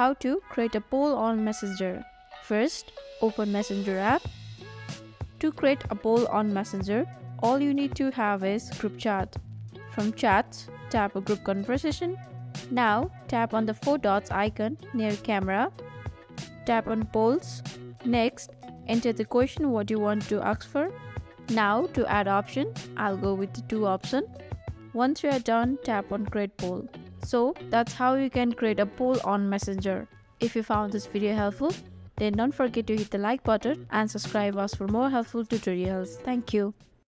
How to create a poll on Messenger. First, open Messenger app. To create a poll on Messenger, all you need to have is group chat. From chat, tap a group conversation. Now, tap on the four dots icon near camera. Tap on polls. Next, enter the question what you want to ask for. Now, to add option, I'll go with the two option. Once you are done, tap on create poll. So that's how you can create a poll on Messenger. If you found this video helpful, then don't forget to hit the like button and subscribe us for more helpful tutorials. Thank you.